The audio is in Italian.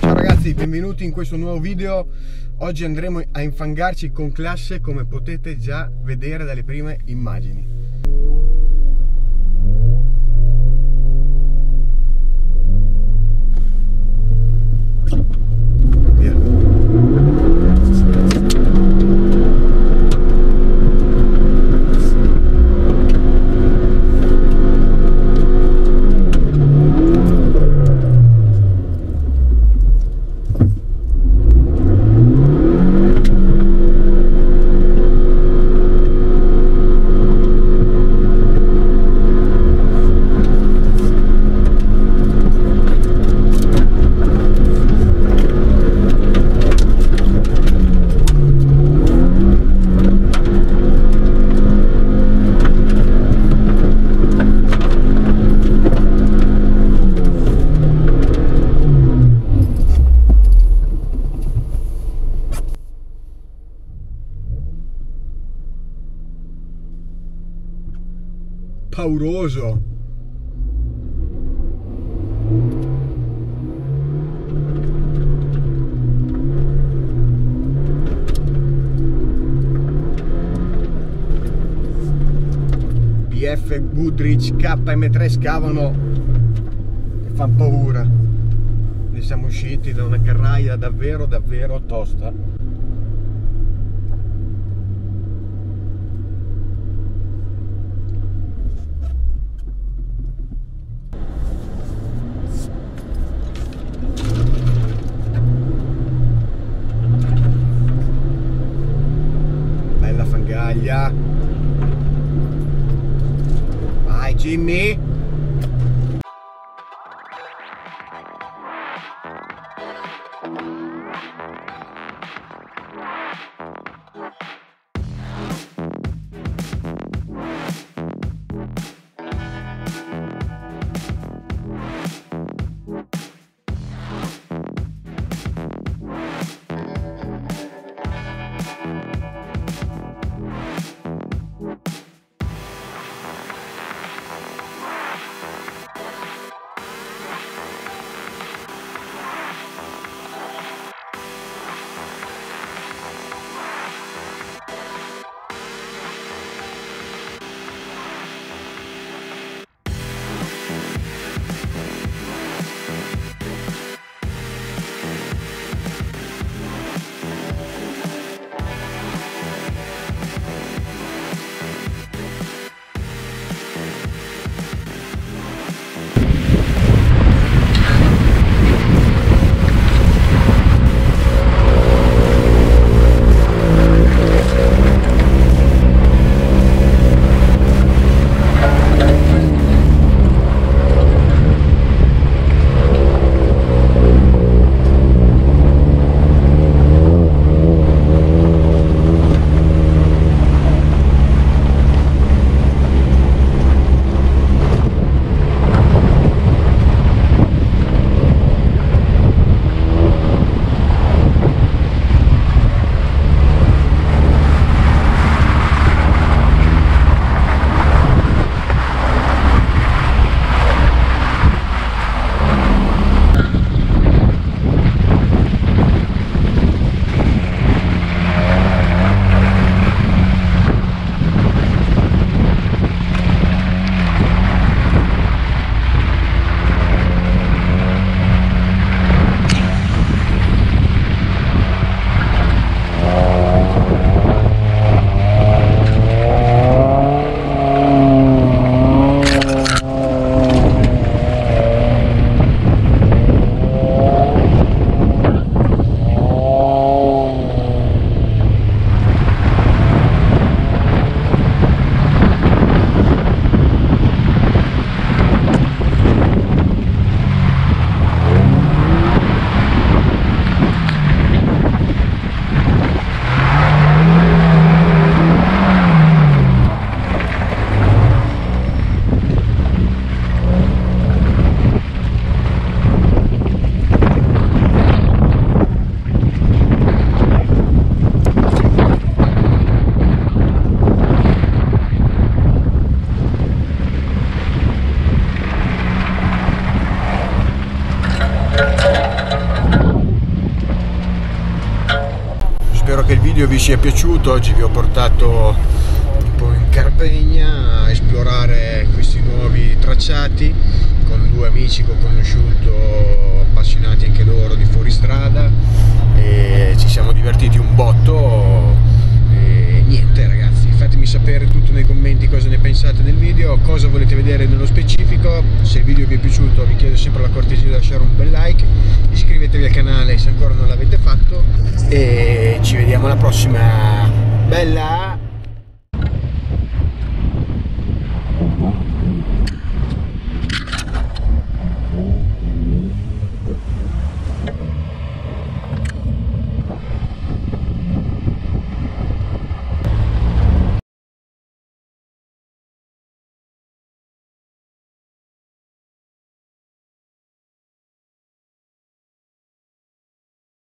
Ciao ragazzi, benvenuti in questo nuovo video. Oggi andremo a infangarci con classe come potete già vedere dalle prime immagini. Pauroso. BF Goodrich KM3 scavano e fanno paura. Ne siamo usciti da una carraia davvero davvero tosta. malhar. Vai, de mim. Sia piaciuto, oggi vi ho portato in Carpegna a esplorare questi nuovi tracciati con due amici che ho conosciuto, appassionati anche loro di fuoristrada e ci siamo divertiti un botto. E niente ragazzi, fatemi sapere tutto nei commenti cosa ne pensate del video, cosa volete vedere nello specifico, se il video vi è piaciuto vi chiedo sempre la cortesia di lasciare un bel like, iscrivetevi al canale se ancora non l'avete fatto e ci vediamo alla prossima, bella!